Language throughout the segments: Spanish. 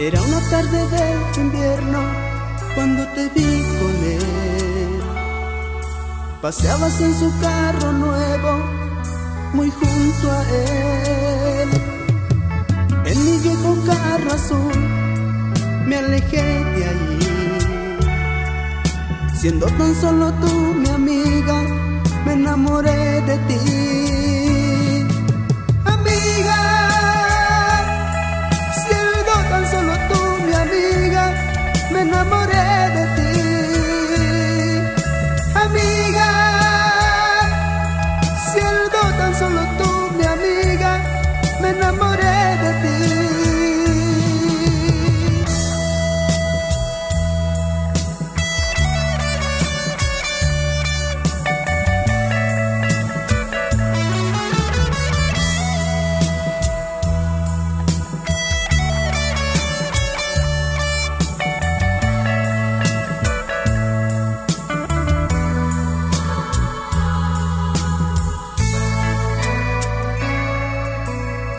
Era una tarde de invierno cuando te vi con él. Paseabas en su carro nuevo, muy junto a él. En mi viejo carro azul me alejé de allí. Siendo tan solo tú mi amiga, me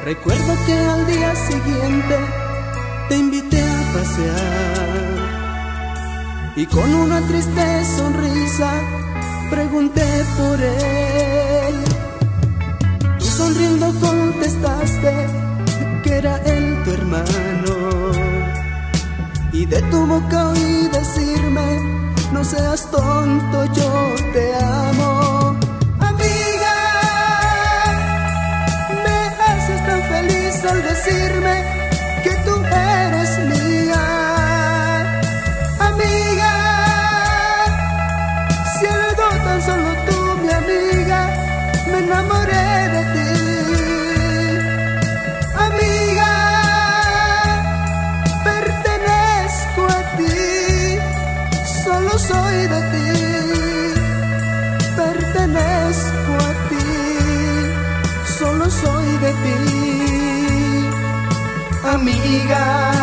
Recuerdo que al día siguiente te invité a pasear y con una triste sonrisa pregunté por él. Tú sonriendo contestaste que era él tu hermano y de tu boca oí decirme no seas tonto yo te amo. Solo tú mi amiga, me enamoré de ti. Amiga, pertenezco a ti, solo soy de ti. Pertenezco a ti, solo soy de ti. Amiga.